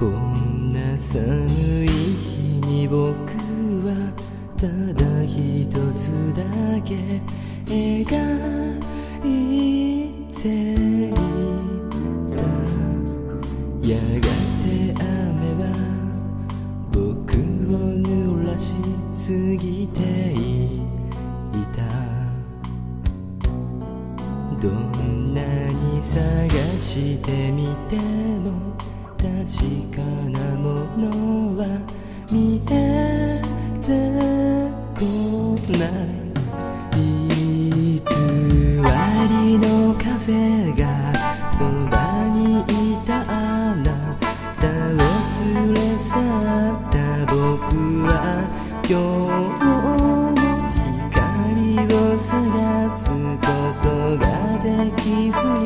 こんな寒い日に僕はた。だ一つだけ描いていた。やがて雨は僕を濡らしすぎていた。どんなに探してみても確かなものは見えてこない偽りの風がそばにいたあなたを連れ去った。僕は今日も光を探すことができずに